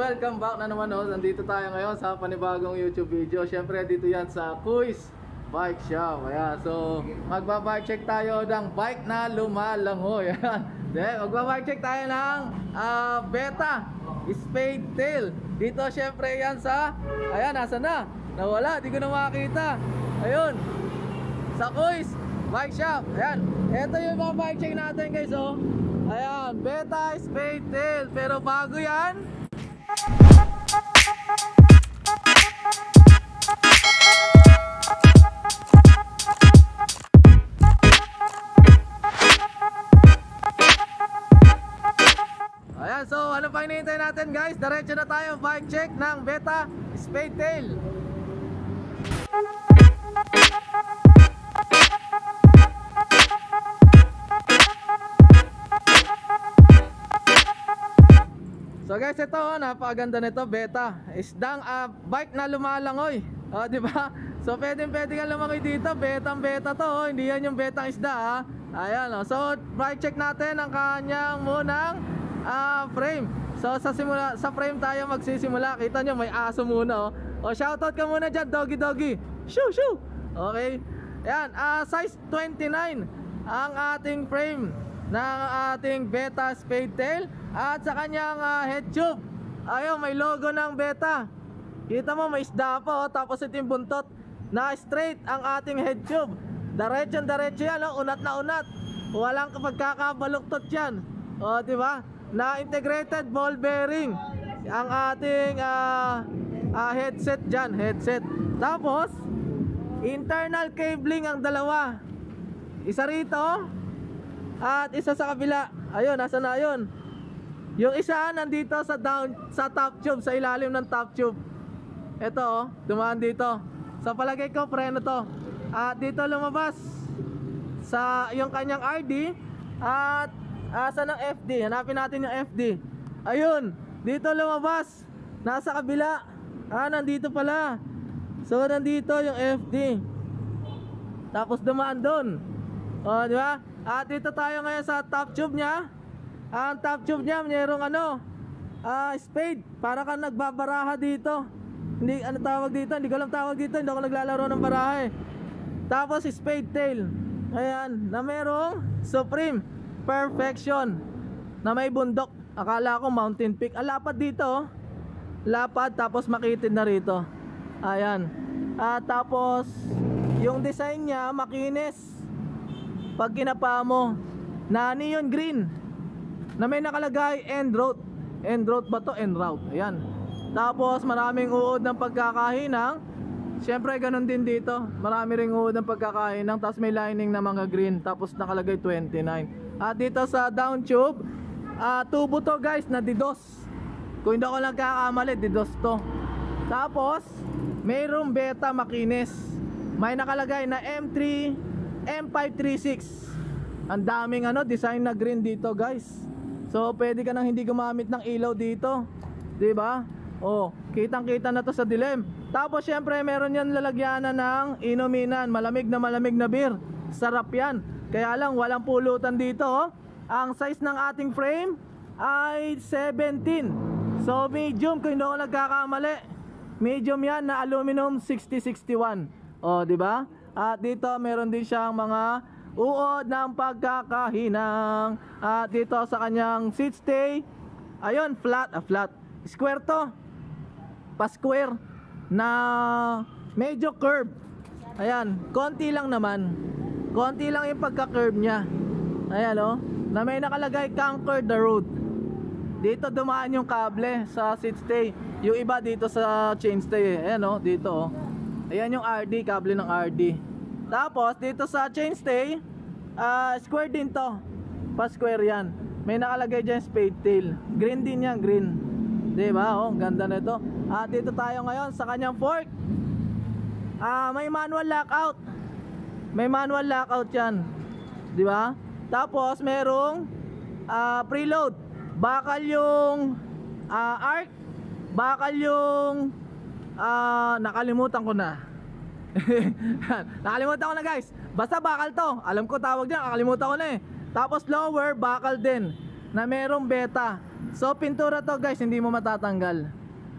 welcome back na naman oh. Nandito tayo ngayon sa panibagong YouTube video. Siyempre dito yan sa Kuis Bike Shop. Ayan, so magbabike check tayo ng bike na lumalangoy. Ayan. Then, magbabike check tayo ng ah, Beta Spade Tail. Dito siyempre yan sa Ayan, nasa na? Nawala, di ko na makita. Ayun. Sa Kuis Bike Shop. Ayan. Ito yung mga bike check natin guys oh. Ayan, Beta Spade Tail. Pero bago yan, Ayan, so ano pang hinihintay natin guys? Diretso na tayo bike check ng Beta Spade Tail. So guys, ito oh, napakaganda nito, Beta. Isdang ah, bike na lumalangoy. Oh, di ba? So pwedeng pwede kang lumangoy dito, betang beta to, oh. hindi yan yung betang isda ha. Ayan oh. So bike check natin ang kanyang munang ah, frame. So sa simula sa frame tayo magsisimula. Kita nyo may aso muna oh. Oh, shoutout ka muna diyan, doggy doggy. Shoo shoo. Okay. Ayan, ah, size 29 ang ating frame ng ating Beta Spade Tail at sa kanyang ah, head tube. Ayun, may logo ng Beta. Kita mo may isda pa oh, tapos yung buntot na straight ang ating head tube. Diretso diretso yan, oh, unat na unat. Walang pagkakabaluktot yan. O, di ba? Na integrated ball bearing ang ating ah, ah, headset diyan, headset. Tapos internal cabling ang dalawa. Isa rito at isa sa kabila. Ayun, nasa na yun? Yung isa nandito sa down sa top tube, sa ilalim ng top tube. Ito oh, dumaan dito. Sa palagay ko preno to. At dito lumabas sa yung kanyang RD at asa ng FD. Hanapin natin yung FD. Ayun, dito lumabas. Nasa kabila. Ah, nandito pala. So nandito yung FD. Tapos dumaan doon. O, di ba? At dito tayo ngayon sa top tube niya. Ang top tube niya, mayroong ano, ah, spade. Para ka nagbabaraha dito. Hindi, ano tawag dito? Hindi ko alam tawag dito. Hindi ako naglalaro ng baraha eh. Tapos spade tail. Ayan, na merong Supreme Perfection. Na may bundok. Akala ko mountain peak. Ang lapad dito oh. Lapad tapos makitid na rito. Ayan. At tapos yung design niya makinis. Pag kinapa mo na neon green na may nakalagay end route. End route ba to? End route. Ayan. Tapos maraming uod ng pagkakahinang. Siyempre ganun din dito. Marami ring uod ng pagkakahinang. Tapos may lining na mga green. Tapos nakalagay 29. At dito sa down tube, ah, tubo to guys na didos. Kung hindi ako nagkakamali, didos to. Tapos, mayroong beta makinis. May nakalagay na M3 M536. Ang daming ano, design na green dito, guys. So, pwede ka nang hindi gumamit ng ilaw dito. 'Di ba? Oh, kitang-kita na to sa dilim. Tapos syempre meron yan lalagyanan ng inuminan, malamig na malamig na beer. Sarap yan. Kaya lang walang pulutan dito. Oh. Ang size ng ating frame ay 17. So medium kung hindi ako nagkakamali. Medium yan na aluminum 6061. Oh, di ba? At dito meron din siyang mga uod ng pagkakahinang. At dito sa kanyang seat stay, ayun, flat, ah, flat. Square to. Pa-square na medyo curve. Ayan, konti lang naman. Konti lang yung pagka-curve niya. Ayan oh, na may nakalagay conquer the road. Dito dumaan yung kable sa seat stay. Yung iba dito sa chain stay. eh. Ayan oh, dito oh. Ayan yung RD, kable ng RD. Tapos dito sa chain stay, ah, square din to. Pa-square yan. May nakalagay dyan spade tail. Green din yan, green. 'Di ba? Oh, ganda nito. At dito tayo ngayon sa kanyang fork. Ah, may manual lockout. May manual lockout 'yan. 'Di ba? Tapos merong ah, preload. Bakal yung ah, arc, bakal yung ah, nakalimutan ko na. nakalimutan ko na guys. Basta bakal to. Alam ko tawag diyan, nakalimutan ko na eh. Tapos lower bakal din na merong beta. So pintura to guys, hindi mo matatanggal.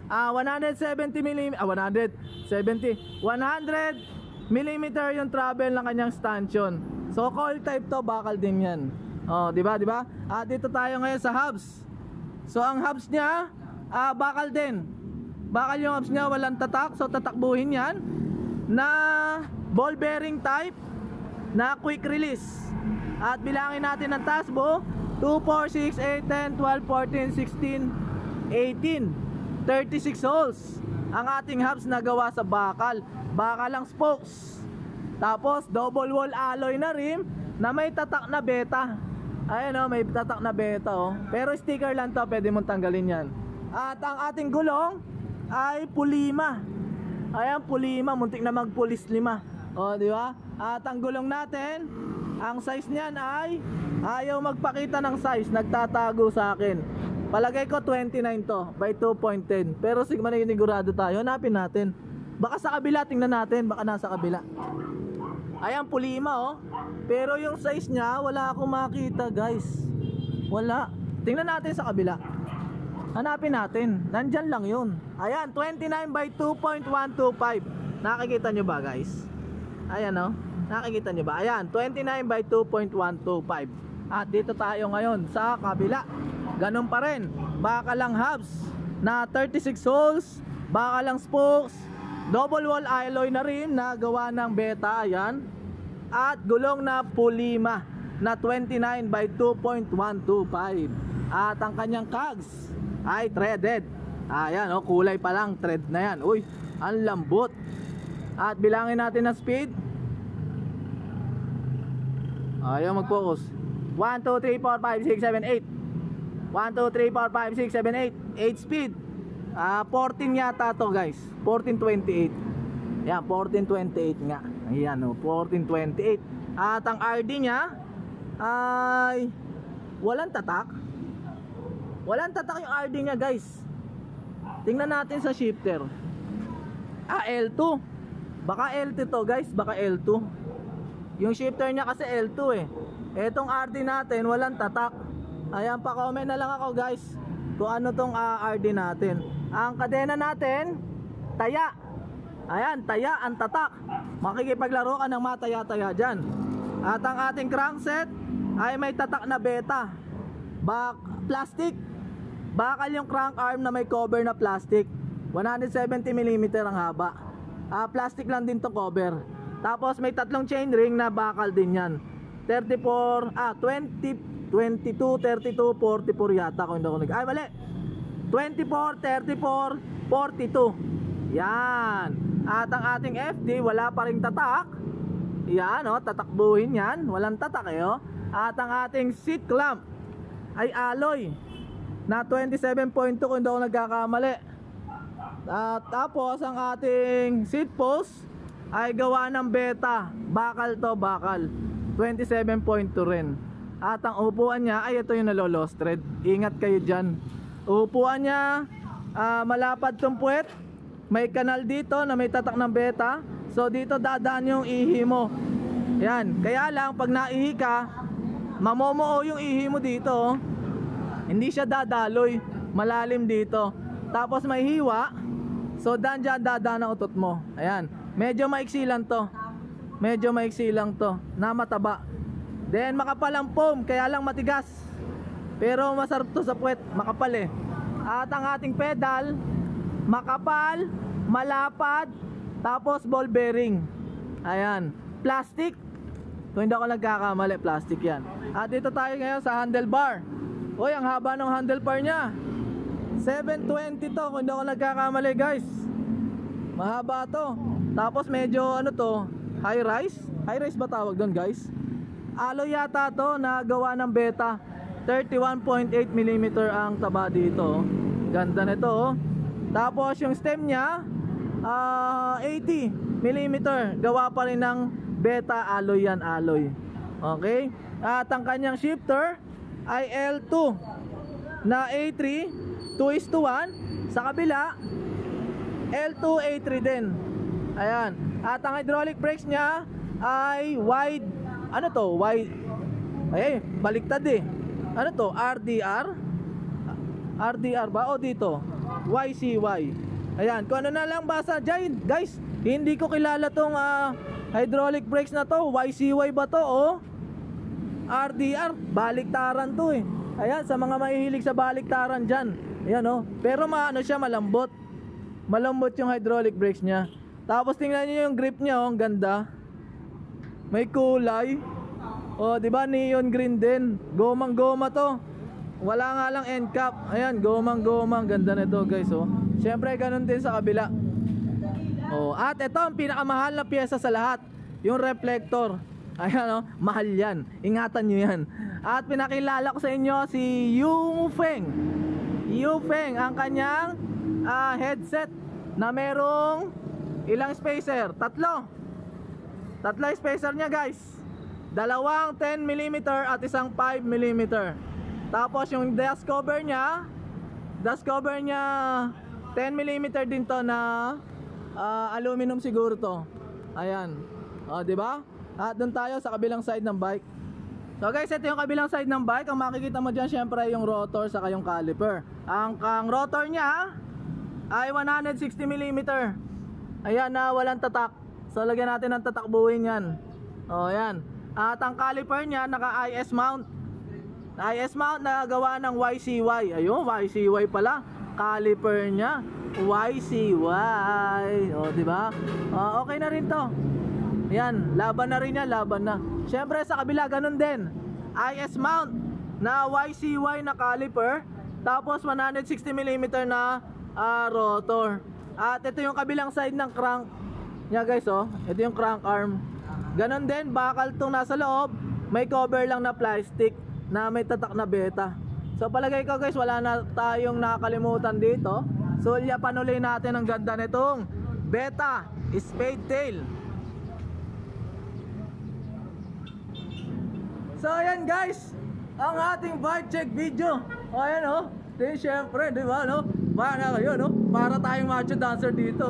Ah, 170 mm, ah 170, 100 mm yung travel ng kanyang stanchion. So coil type to, bakal din 'yan. Oh, di ba, di ba? Ah, dito tayo ngayon sa hubs. So ang hubs niya, ah bakal din. Bakal yung hubs niya, walang tatak, so tatakbuhin 'yan na ball bearing type na quick release. At bilangin natin ang tasbo, 2, 4, 6, 8, 10, 12, 14, 16, 18, 36 holes. Ang ating hubs na gawa sa bakal. Bakal ang spokes. Tapos double wall alloy na rim na may tatak na beta. Ayan o, may tatak na beta oh. Pero sticker lang to, pwede mong tanggalin yan. At ang ating gulong ay pulima. Ayan, pulima, muntik na magpulis lima. O, di ba? At ang gulong natin, ang size niyan ay ayaw magpakita ng size, nagtatago sa akin. Palagay ko 29 to by 2.10. Pero sigma na inigurado tayo, hanapin natin. Baka sa kabila, tingnan natin, baka nasa kabila. Ayan, pulima oh. Pero yung size niya, wala akong makita guys. Wala. Tingnan natin sa kabila. Hanapin natin. Nandyan lang yun. Ayan, 29 by 2.125. Nakikita nyo ba guys? Ayan oh. Nakikita nyo ba? Ayan, 29 by 2.125. At dito tayo ngayon sa kabila. Ganun pa rin. Baka lang hubs na 36 holes. Baka lang spokes. Double wall alloy na rin na gawa ng beta. Ayan. At gulong na pulima na 29 by 2.125. At ang kanyang cogs ay threaded. Ayan, oh, kulay pa lang, thread na yan. Uy, ang lambot. At bilangin natin ang speed. Ayaw mag-focus. 1, 2, 3, 4, 5, 6, 7, 8. 1, 2, 3, 4, 5, 6, 7, 8. 8 speed. Ah, 14 yata to guys. 1428. Yan, 1428 nga. Ayan, oh, 1428. At ang RD niya ay walang tatak. Walang tatak yung RD niya, guys. Tingnan natin sa shifter. Ah, L2. Baka L2 to, guys. Baka L2. Yung shifter niya kasi L2 eh. Etong RD natin, walang tatak. Ayan, pa-comment na lang ako, guys. Kung ano tong ah, RD natin. Ang kadena natin, taya. Ayan, taya ang tatak. Makikipaglaro ka ng mataya-taya dyan. At ang ating crankset ay may tatak na beta. Bak plastic. Bakal yung crank arm na may cover na plastic. 170mm ang haba. Ah, plastic lang din to cover. Tapos may tatlong chain ring na bakal din yan. 34, ah, 20, 22, 32, 44 yata kung hindi ako nag... Ay, mali! 24, 34, 42. Yan. At ang ating FD, wala pa ring tatak. Yan, oh, tatakbuhin yan. Walang tatak, eh, oh. At ang ating seat clamp ay alloy na 27.2 kung hindi ako nagkakamali. At tapos ang ating seat post ay gawa ng beta. Bakal to, bakal. 27.2 rin. At ang upuan niya ay ito yung nalolos thread. Ingat kayo dyan. Upuan niya, ah, malapad tong puwet. May kanal dito na may tatak ng beta. So dito dadaan yung ihi mo. Yan. Kaya lang pag naihi ka, mamomoo yung ihi mo dito. Hindi siya dadaloy. Malalim dito. Tapos may hiwa. So daan dyan dadaan ang utot mo. Ayan. Medyo maiksi lang to. Medyo maiksi lang to. Na mataba. Then makapal ang foam. Kaya lang matigas. Pero masarap to sa puwet. Makapal eh. At ang ating pedal. Makapal. Malapad. Tapos ball bearing. Ayan. Plastic. Kung hindi ako nagkakamali, plastic yan. At dito tayo ngayon sa handlebar. Uy, ang haba ng handlebar niya. 720 to, kung hindi ako nagkakamali guys. Mahaba to. Tapos medyo ano to, high rise. High rise ba tawag doon guys? Alloy yata to na gawa ng beta. 31.8mm ang taba dito. Ganda nito oh. Tapos yung stem niya, ah 80mm. Gawa pa rin ng beta alloy yan, alloy. Okay? At ang kanyang shifter ay L2 na A3 2 is to 1 sa kabila L2 A3 din ayan at ang hydraulic brakes niya ay wide ano to wide ay baliktad eh ano to RDR RDR ba? O dito, YCY. Ayan, kung ano na lang basa dyan, guys, hindi ko kilala tong ah, hydraulic brakes na to. YCY ba to? O, RDR, baliktaran to eh. Ayan, sa mga mahihilig sa baliktaran dyan. Ayan o. Pero maano siya, malambot. Malambot yung hydraulic brakes niya. Tapos tingnan niyo yung grip niya, oh, ang ganda. May kulay. Oh, 'di ba? Neon green din. Gomang-goma 'to. Wala nga lang end cap. Ayan, gomang-goma. Ang ganda nito, guys, oh. Syempre ganun din sa kabila. Oh, at ito ang pinakamahal na piyesa sa lahat, yung reflector. Ayan oh, mahal 'yan. Ingatan niyo 'yan. At pinakilala ko sa inyo si Yu Feng. Yu Feng ang kanyang ah, headset na merong ilang spacer? Tatlo. Yung spacer niya, guys. Dalawang 10mm at isang 5mm. Tapos yung dust cover niya, dust cover niya 10mm din to na ah, aluminum siguro to. Ayan. O, di ba? At doon tayo sa kabilang side ng bike. So guys, ito yung kabilang side ng bike. Ang makikita mo dyan, syempre yung rotor sa yung caliper. Ang, ang rotor niya ay 160mm. Ayan na walang tatak. So lagyan natin ng tatakbuhin yan. O yan. At ang caliper niya naka IS mount. IS mount na gawa ng YCY. Ayun, YCY pala. Caliper niya. YCY. O, di ba? O, okay na rin to. Yan, laban na rin yan, laban na. Siyempre sa kabila ganun din. IS mount na YCY na caliper. Tapos 160mm na ah, rotor. At ito yung kabilang side ng crank niya guys oh. Ito yung crank arm. Ganon din, bakal tong nasa loob. May cover lang na plastic na may tatak na beta. So palagay ko guys, wala na tayong nakakalimutan dito. So panuloy natin ang ganda nitong beta spade tail. So ayan guys, ang ating bike check video. O ayan oh. Then syempre, di ba no? Para kayo no? Para tayong macho dancer dito.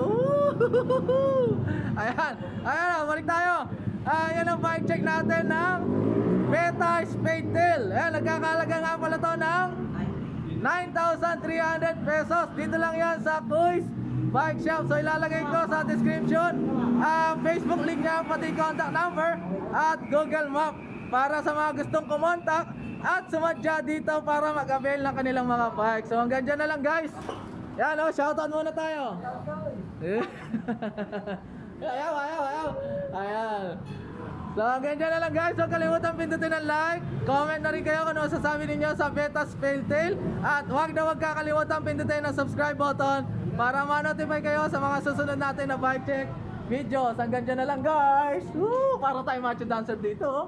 Ayan. Ayan, oh, balik tayo. Ayan ang bike check natin ng Beta Spade Tail. Ayan, nagkakalaga nga pala to ng 9,300 pesos. Dito lang yan sa Toys Bike Shop. So ilalagay ko sa description ang Facebook link niya, pati contact number at Google Map para sa mga gustong kumontak at sumadya dito para mag-avail ng kanilang mga bike. So hanggang dyan na lang guys. Yan o, shoutout muna tayo. ayaw, ayaw, ayaw. Ayan. So hanggang dyan na lang guys. Huwag kalimutan pindutin ang like. Comment na rin kayo kung ano sasabi ninyo sa Beta Spell Tail. At huwag na huwag kakalimutan pindutin ang subscribe button para ma-notify kayo sa mga susunod natin na bike check videos. Hanggang dyan na lang guys. Woo! Para tayo macho dancer dito. oh.